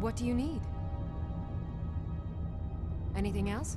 What do you need? Anything else?